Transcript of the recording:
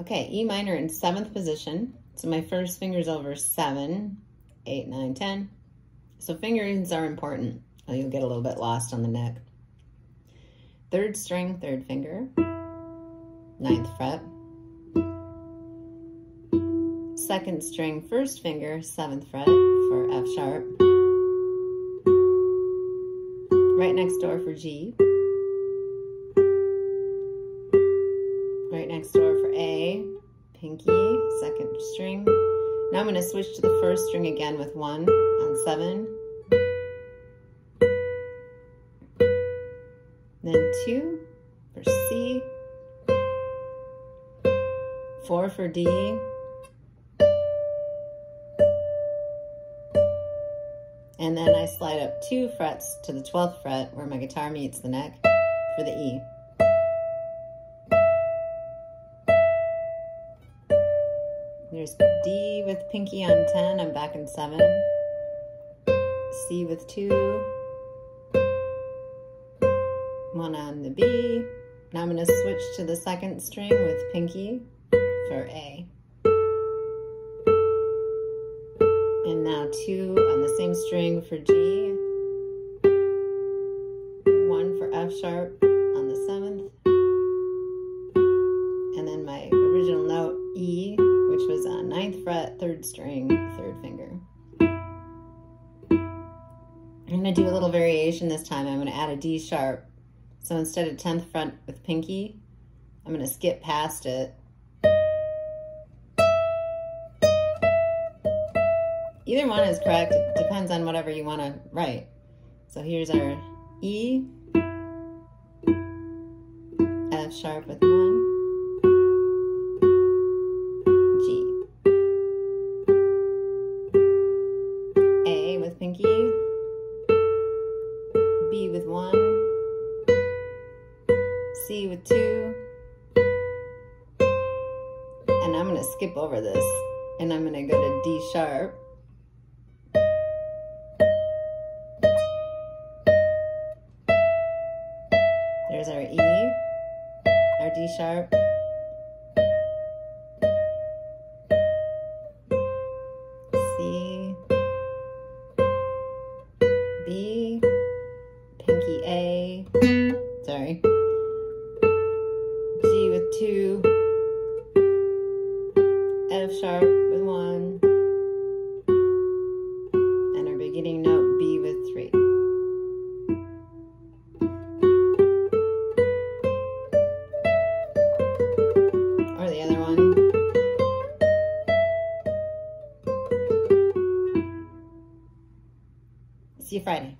Okay, E minor in seventh position. So my first finger's over seven, eight, nine, ten. So fingerings are important. Oh, you'll get a little bit lost on the neck. Third string, third finger, ninth fret. Second string, first finger, seventh fret for F sharp. Right next door for G. Right next door for A, pinky, second string. Now I'm going to switch to the first string again with one on seven. Then two for C. Four for D. And then I slide up two frets to the 12th fret where my guitar meets the neck for the E. There's D with pinky on 10, I'm back in 7. C with 2. 1 on the B. Now I'm going to switch to the second string with pinky for A. And now 2 on the same string for G. 1 for F sharp fret, third string, third finger. I'm going to do a little variation this time. I'm going to add a D sharp. So instead of 10th fret with pinky, I'm going to skip past it. Either one is correct. It depends on whatever you want to write. So here's our E, F sharp with one, C with two, and I'm going to skip over this and I'm going to go to D sharp. There's our E, our D sharp, C, B, pinky A, sorry. F sharp with one, and our beginning note B with three. Or the other one. See you Friday.